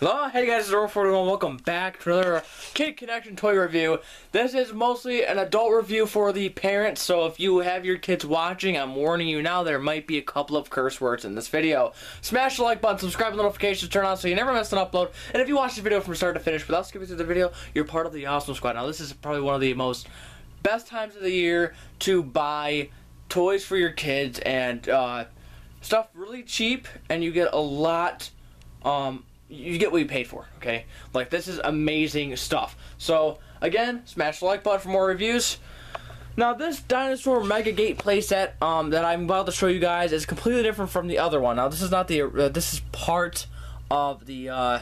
Hello, hey guys, it's Earl41. Welcome back to another Kid Connection toy review. This is mostly an adult review for the parents, so if you have your kids watching, I'm warning you now, there might be a couple of curse words in this video. Smash the like button, subscribe, and notifications turn on so you never miss an upload. And if you watch the video from start to finish without skipping through the video, you're part of the awesome squad. Now, this is probably one of the most best times of the year to buy toys for your kids and uh, stuff really cheap, and you get a lot. Um, you get what you paid for, okay? Like, this is amazing stuff. So, again, smash the like button for more reviews. Now, this Dinosaur Mega Gate playset um, that I'm about to show you guys is completely different from the other one. Now, this is not the, uh, this is part of the, uh,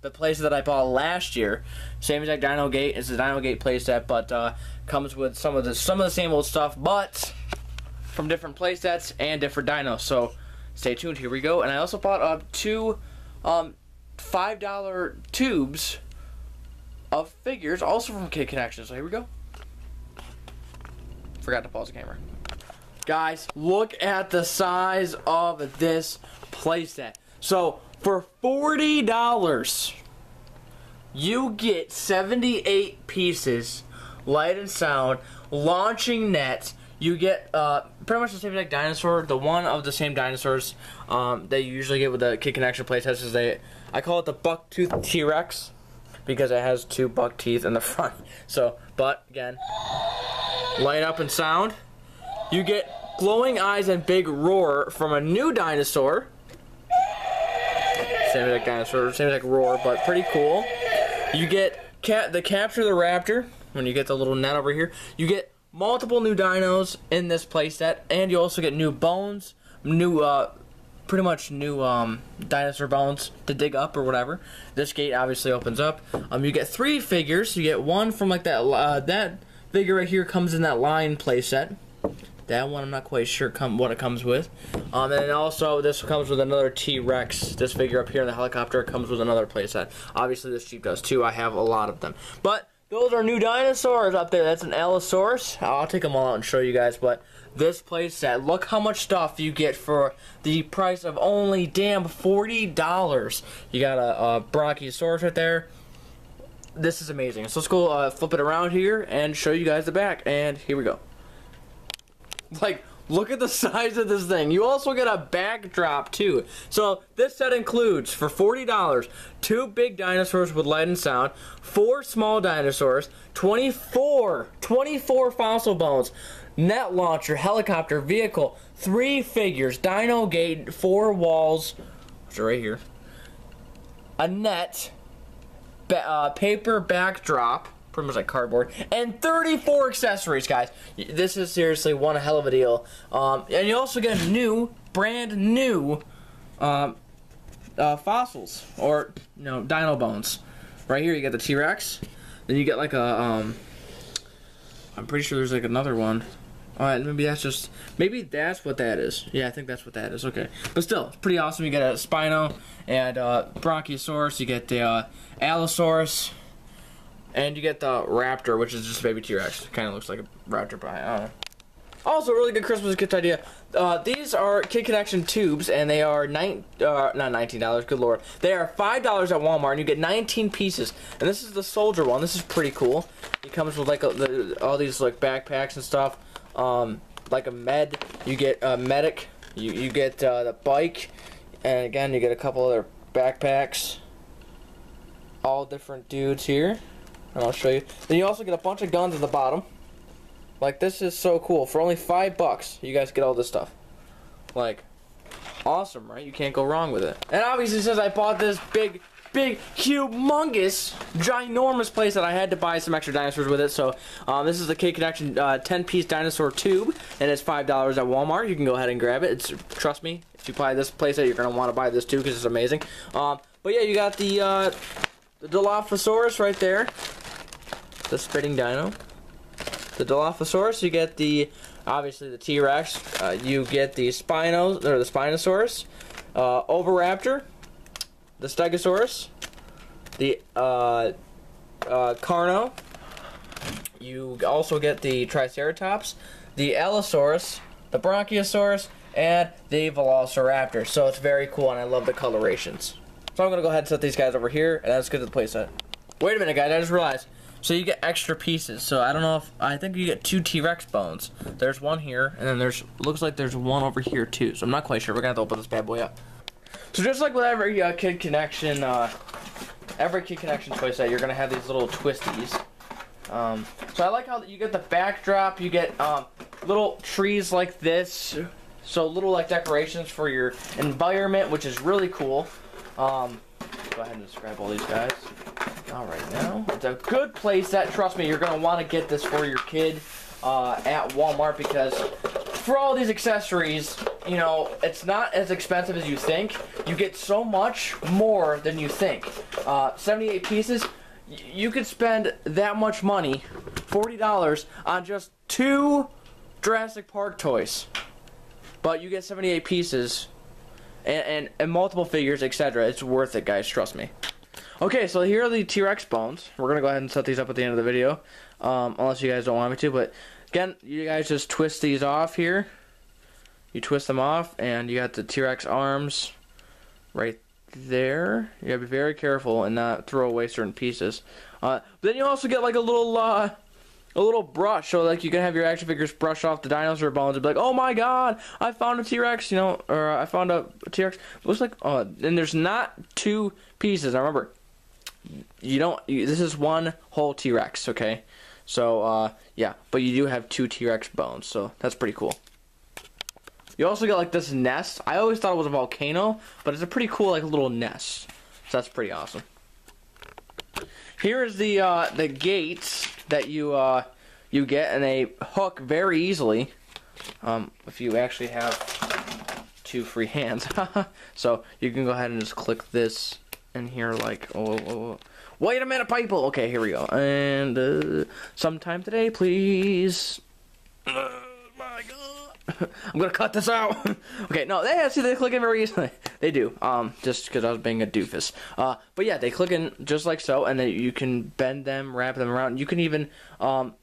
the playset that I bought last year. Same exact Dino Gate. It's a Dino Gate playset, but uh, comes with some of the some of the same old stuff, but from different playsets and different dinos. So, stay tuned. Here we go. And I also bought uh, two um, five dollar tubes of figures, also from Kid Connection. So here we go. Forgot to pause the camera. Guys, look at the size of this playset. So for forty dollars, you get seventy-eight pieces, light and sound, launching nets. You get uh, pretty much the same like dinosaur, the one of the same dinosaurs um, that you usually get with the Kid Connection playtest is they I call it the buck tooth T-Rex because it has two buck teeth in the front. So, but again, light up and sound. You get glowing eyes and big roar from a new dinosaur. Same like dinosaur, same as like roar, but pretty cool. You get cat the capture the raptor when you get the little net over here. You get multiple new dinos in this playset, and you also get new bones, new uh, pretty much new um, dinosaur bones to dig up or whatever. This gate obviously opens up. Um, you get three figures. You get one from like that uh, that figure right here comes in that line playset. That one I'm not quite sure come what it comes with. Um, and also this comes with another T-Rex. This figure up here in the helicopter comes with another playset. Obviously this Jeep does too. I have a lot of them. But those are new dinosaurs up there. That's an Allosaurus. I'll take them all out and show you guys. But this playset, look how much stuff you get for the price of only damn $40. You got a, a Brachiosaurus right there. This is amazing. So let's go uh, flip it around here and show you guys the back. And here we go. Like, Look at the size of this thing. You also get a backdrop too. So this set includes for $40 two big dinosaurs with light and sound, four small dinosaurs, 24 24 fossil bones, net launcher, helicopter, vehicle, three figures, dino gate, four walls, which are right here, a net, uh, paper backdrop, pretty much like cardboard, and 34 accessories, guys. This is seriously one hell of a deal. Um, and you also get new, brand new um, uh, fossils, or, you know, dino bones. Right here, you get the T-Rex. Then you get like a, um, I'm pretty sure there's like another one. Alright, maybe that's just, maybe that's what that is. Yeah, I think that's what that is. Okay. But still, it's pretty awesome. You get a Spino and uh, Brachiosaurus. You get the uh, Allosaurus. And you get the Raptor, which is just a baby T-Rex. Kind of looks like a Raptor, but I don't know. Also, really good Christmas gift idea. Uh, these are Kid Connection tubes, and they are nine, uh, not nineteen dollars. Good lord, they are five dollars at Walmart, and you get nineteen pieces. And this is the soldier one. This is pretty cool. It comes with like a, the, all these like backpacks and stuff. Um, like a med, you get a medic. You you get uh, the bike, and again you get a couple other backpacks. All different dudes here and I'll show you. Then you also get a bunch of guns at the bottom. Like, this is so cool. For only five bucks, you guys get all this stuff. Like, awesome, right? You can't go wrong with it. And obviously, since I bought this big, big, humongous, ginormous place that I had to buy some extra dinosaurs with it. So, um, this is the Kid Connection 10-piece uh, dinosaur tube, and it's $5 at Walmart. You can go ahead and grab it. It's Trust me, if you buy this playset, you're going to want to buy this too because it's amazing. Um, but yeah, you got the, uh, the Dilophosaurus right there the spitting dino. The Dilophosaurus, you get the, obviously the T-Rex, uh, you get the Spinos, or the Spinosaurus, uh, Oviraptor, the Stegosaurus, the uh, uh, Carno, you also get the Triceratops, the Allosaurus, the Brachiosaurus, and the Velociraptor. So it's very cool, and I love the colorations. So I'm gonna go ahead and set these guys over here, and let's get to the playset. Wait a minute, guys. I just realized. So you get extra pieces. So I don't know if I think you get two T-Rex bones. There's one here, and then there's looks like there's one over here too. So I'm not quite sure. We're gonna have to open this bad boy up. So just like with every uh, Kid Connection, uh, every Kid Connection playset, you're gonna have these little twisties. Um, so I like how you get the backdrop. You get um, little trees like this. So little like decorations for your environment, which is really cool. Um, go ahead and describe all these guys. All right, now it's a good place that trust me, you're gonna want to get this for your kid uh, at Walmart because for all these accessories, you know, it's not as expensive as you think. You get so much more than you think. Uh, 78 pieces, you could spend that much money, $40, on just two Jurassic Park toys. But you get 78 pieces and, and, and multiple figures, etc. It's worth it, guys. Trust me. Okay, so here are the T-Rex bones. We're gonna go ahead and set these up at the end of the video, um, unless you guys don't want me to. But again, you guys just twist these off here. You twist them off, and you got the T-Rex arms right there. You gotta be very careful and not throw away certain pieces. Uh, then you also get like a little uh, a little brush, so like you can have your action figures brush off the dinosaur bones and be like, "Oh my God, I found a T-Rex," you know, or I found a T-Rex. Looks like, oh, and there's not two pieces. I remember, you don't. You, this is one whole T-Rex, okay? So uh, yeah, but you do have two T-Rex bones, so that's pretty cool. You also get like this nest. I always thought it was a volcano, but it's a pretty cool like little nest. So that's pretty awesome. Here is the uh, the gates that you uh, you get, and they hook very easily. Um, if you actually have two free hands, so you can go ahead and just click this in here, like oh, oh, oh. wait a minute, people. Okay, here we go, and uh, sometime today, please. My God, I'm gonna cut this out. okay, no, they see they click in very easily. they do, um, just because I was being a doofus. Uh, but yeah, they click in just like so, and then you can bend them, wrap them around. You can even um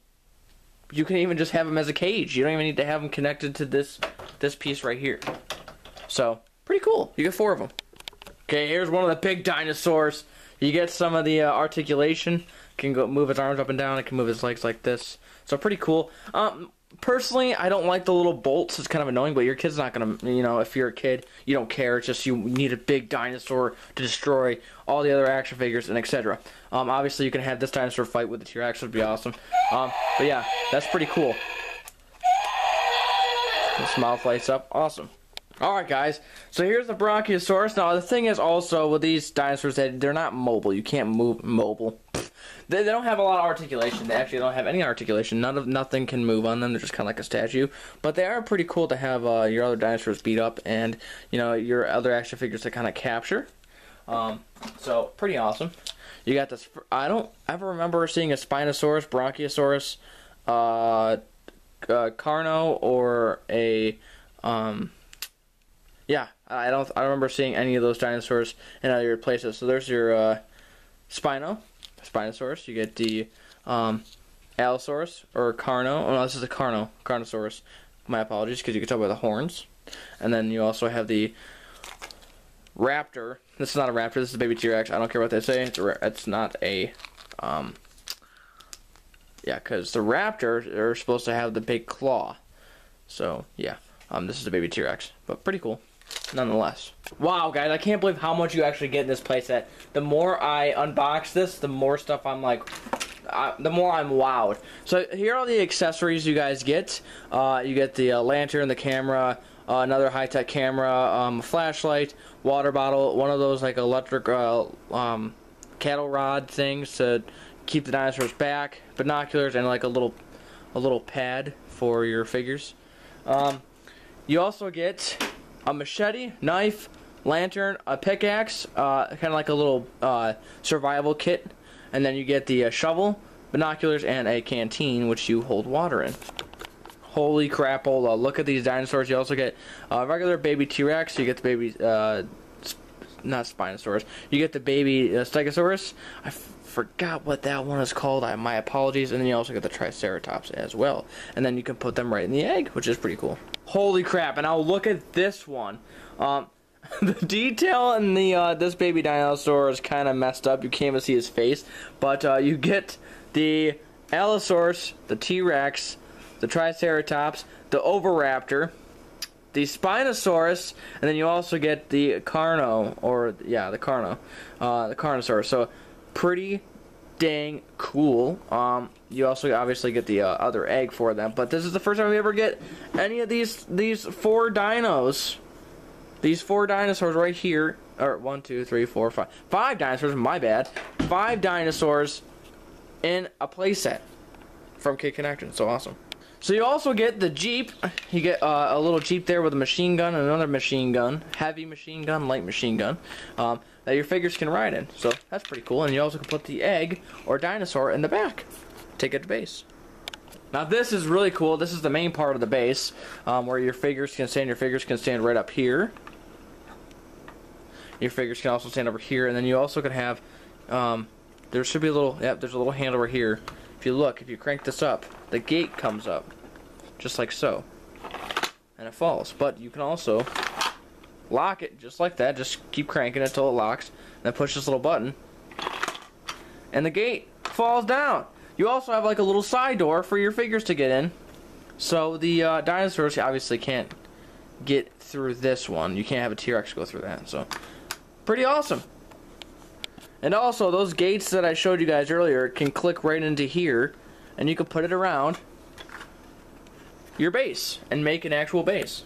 you can even just have them as a cage. You don't even need to have them connected to this this piece right here. So pretty cool. You get four of them. Okay, here's one of the big dinosaurs. You get some of the uh, articulation. Can go move his arms up and down. It can move his legs like this. So pretty cool. Um, personally, I don't like the little bolts. It's kind of annoying, but your kid's not gonna, you know, if you're a kid, you don't care. It's just you need a big dinosaur to destroy all the other action figures and etc. Um, obviously, you can have this dinosaur fight with the T-Rex. Would be awesome. Um, but yeah, that's pretty cool. This mouth lights up. Awesome. Alright guys, so here's the Brachiosaurus. Now the thing is also with these dinosaurs that they're not mobile. You can't move mobile. They, they, don't have a lot of articulation. They actually don't have any articulation. None of nothing can move on them. They're just kind of like a statue. But they are pretty cool to have uh, your other dinosaurs beat up and you know your other action figures to kind of capture. Um, so pretty awesome. You got this. I don't ever remember seeing a Spinosaurus, Brachiosaurus, uh, uh, Carno, or a um, yeah. I don't. I don't remember seeing any of those dinosaurs in other places. So there's your uh, Spino. Spinosaurus. You get the um, Allosaurus or Carno. Oh no, this is a Carno, Carnosaurus. My apologies, because you can tell by the horns. And then you also have the Raptor. This is not a Raptor. This is a baby T-Rex. I don't care what they say. It's, a, it's not a. Um, yeah, because the Raptor are supposed to have the big claw. So yeah, um, this is a baby T-Rex, but pretty cool nonetheless. Wow, guys, I can't believe how much you actually get in this playset. The more I unbox this, the more stuff I'm like, uh, the more I'm wowed. So here are the accessories you guys get. Uh, you get the uh, lantern, the camera, uh, another high-tech camera, um, flashlight, water bottle, one of those like electric uh, um, cattle rod things to keep the dinosaurs back, binoculars, and like a little a little pad for your figures. Um, you also get a machete, knife, lantern, a pickaxe, uh, kind of like a little uh, survival kit, and then you get the uh, shovel, binoculars, and a canteen which you hold water in. Holy crap! Uh, look at these dinosaurs. You also get a regular baby T-Rex. You get the baby, uh, not Spinosaurus. You get the baby uh, Stegosaurus. I forgot what that one is called. I, my apologies. And then you also get the Triceratops as well. And then you can put them right in the egg, which is pretty cool. Holy crap! And I'll look at this one. Um, the detail in the uh, this baby dinosaur is kind of messed up. You can't even see his face, but uh, you get the Allosaurus, the T-Rex, the Triceratops, the Oviraptor, the Spinosaurus, and then you also get the Carno, or yeah, the Carno, uh, the Carnosaurus. So pretty dang cool. Um, you also obviously get the uh, other egg for them, but this is the first time we ever get any of these these four dinos. These four dinosaurs right here, or one, two, three, four, five, five dinosaurs. My bad, five dinosaurs in a playset from Kid Connection. So awesome. So you also get the Jeep. You get uh, a little Jeep there with a machine gun and another machine gun, heavy machine gun, light machine gun, um, that your figures can ride in. So that's pretty cool. And you also can put the egg or dinosaur in the back. Take it to base. Now this is really cool. This is the main part of the base um, where your figures can stand. Your figures can stand right up here. Your figures can also stand over here, and then you also can have. Um, there should be a little. Yep, there's a little hand over here. If you look, if you crank this up, the gate comes up, just like so, and it falls. But you can also lock it just like that. Just keep cranking it until it locks. Then push this little button, and the gate falls down. You also have like a little side door for your figures to get in. So the uh, dinosaurs obviously can't get through this one. You can't have a T-Rex go through that. So pretty awesome. And also those gates that I showed you guys earlier can click right into here and you can put it around your base and make an actual base.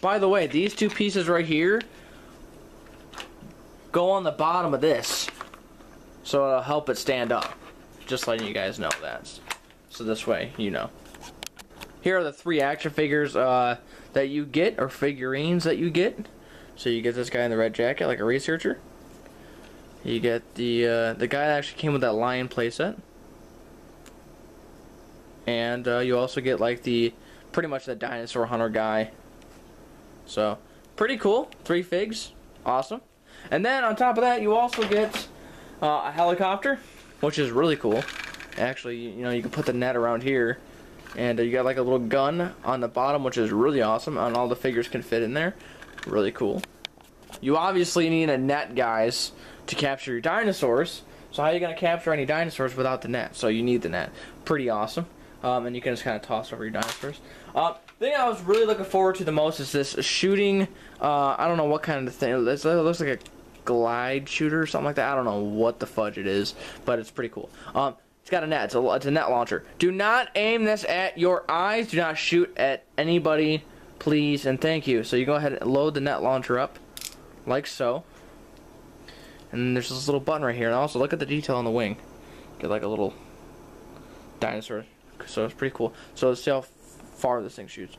By the way, these two pieces right here go on the bottom of this. So it'll help it stand up. Just letting you guys know that. So this way, you know. Here are the three action figures uh, that you get, or figurines that you get. So you get this guy in the red jacket, like a researcher. You get the uh, the guy that actually came with that lion playset. And uh, you also get like the, pretty much the dinosaur hunter guy. So, pretty cool. Three figs. Awesome. And then on top of that, you also get uh, a helicopter which is really cool. Actually, you know, you can put the net around here, and uh, you got like a little gun on the bottom, which is really awesome, and all the figures can fit in there. Really cool. You obviously need a net, guys, to capture your dinosaurs. So how are you going to capture any dinosaurs without the net? So you need the net. Pretty awesome. Um, and you can just kind of toss over your dinosaurs. Uh, thing I was really looking forward to the most is this shooting. Uh, I don't know what kind of thing. It looks like a glide shooter or something like that. I don't know what the fudge it is, but it's pretty cool. Um, it's got a net. It's a, it's a net launcher. Do not aim this at your eyes. Do not shoot at anybody, please, and thank you. So you go ahead and load the net launcher up, like so. And there's this little button right here. And also, look at the detail on the wing. Get like a little dinosaur. So it's pretty cool. So let's see how far this thing shoots.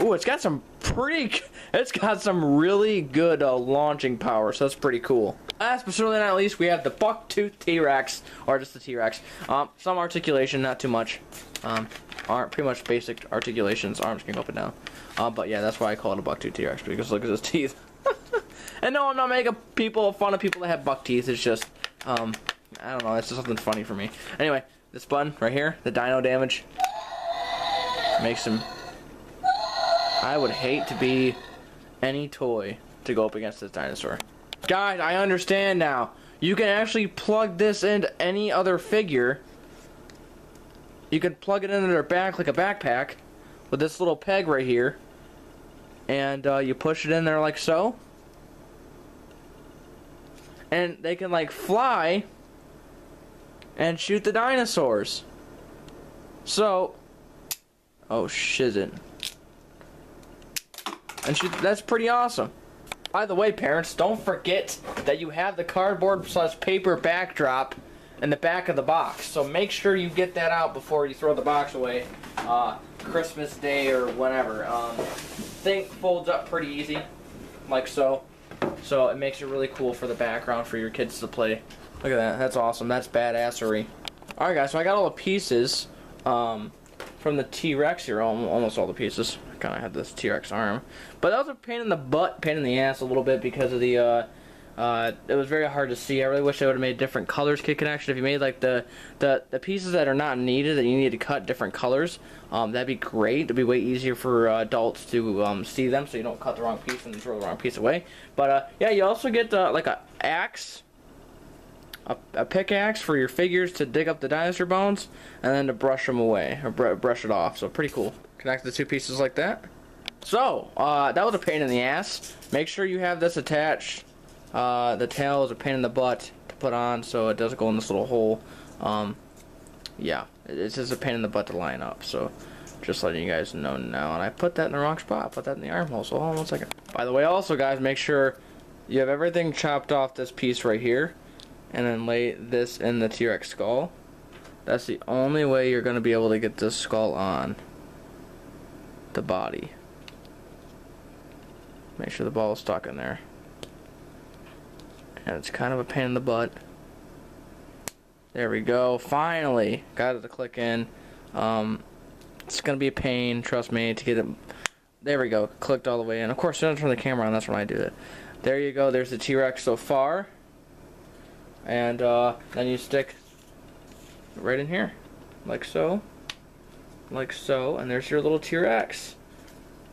Ooh, it's got some pretty, it's got some really good uh, launching power, so that's pretty cool. Last but certainly not least, we have the Bucktooth T-Rex, or just the T-Rex. Um, some articulation, not too much. Um, aren't pretty much basic articulations. Arms can go up and down. Uh, but yeah, that's why I call it a Bucktooth T-Rex because look at his teeth. And no, I'm not making people fun of people that have buck teeth. It's just, um, I don't know. It's just something funny for me. Anyway, this button right here, the dino damage, makes him I would hate to be any toy to go up against this dinosaur. Guys, I understand now. You can actually plug this into any other figure. You can plug it into their back like a backpack with this little peg right here. And uh, you push it in there like so. And they can like fly and shoot the dinosaurs. So, oh shizzit. And she, that's pretty awesome. By the way, parents, don't forget that you have the cardboard slash paper backdrop in the back of the box. So make sure you get that out before you throw the box away. Uh, Christmas Day or whatever. Um, thing folds up pretty easy, like so. So it makes it really cool for the background for your kids to play. Look at that. That's awesome. That's badassery. Alright guys, so I got all the pieces um, from the T-Rex here. Almost all the pieces I kind of had this T-Rex arm. But that was a pain in the butt, pain in the ass a little bit because of the uh, Uh, it was very hard to see. I really wish they would have made different colors Kid Connection. If you made like the, the the pieces that are not needed that you need to cut different colors, um, that'd be great. It'd be way easier for uh, adults to um, see them, so you don't cut the wrong piece and throw the wrong piece away. But uh, yeah, you also get uh, like a axe, a, a pickaxe for your figures to dig up the dinosaur bones, and then to brush them away or br brush it off. So pretty cool. Connect the two pieces like that. So, uh, that was a pain in the ass. Make sure you have this attached uh, the tail is a pain in the butt to put on, so it doesn't go in this little hole. Um, yeah, it's just a pain in the butt to line up. So, just letting you guys know now. And I put that in the wrong spot. Put that in the armhole. So, hold on one second. By the way, also, guys, make sure you have everything chopped off this piece right here, and then lay this in the T-Rex skull. That's the only way you're going to be able to get this skull on the body. Make sure the ball is stuck in there and it's kind of a pain in the butt. There we go. Finally got it to click in. Um, it's gonna be a pain, trust me, to get it. There we go. Clicked all the way in. Of course, don't turn the camera on. That's when I do it. There you go. There's the T-Rex so far, and uh, then you stick right in here, like so, like so, and there's your little T-Rex.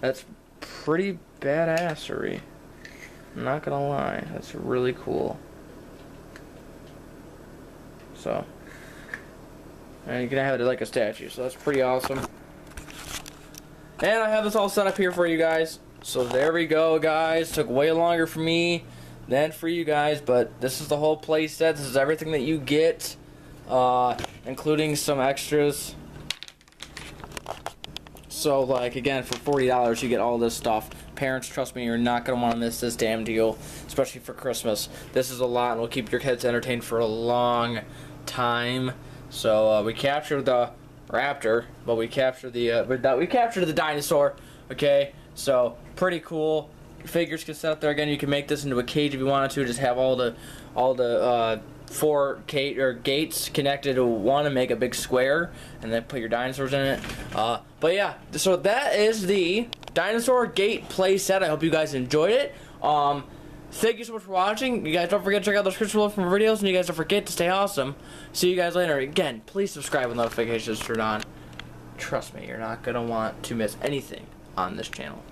That's pretty badassery. I'm not gonna lie, that's really cool. So, and you can have it like a statue, so that's pretty awesome. And I have this all set up here for you guys. So there we go, guys. Took way longer for me than for you guys, but this is the whole play set. This is everything that you get, uh, including some extras. So, like, again, for $40, you get all this stuff. Parents, trust me, you're not going to want to miss this damn deal, especially for Christmas. This is a lot and will keep your kids entertained for a long time. So, uh, we captured the raptor, but we captured the, uh, we captured the dinosaur, okay? So, pretty cool. Figures can set up there again. You can make this into a cage if you wanted to. Just have all the, all the, uh, four gate or gates connected to one and make a big square and then put your dinosaurs in it. Uh, but yeah, so that is the dinosaur gate play set. I hope you guys enjoyed it. Um, thank you so much for watching. You guys don't forget to check out the description below for more videos and you guys don't forget to stay awesome. See you guys later. Again, please subscribe with notifications turned on. Trust me, you're not going to want to miss anything on this channel.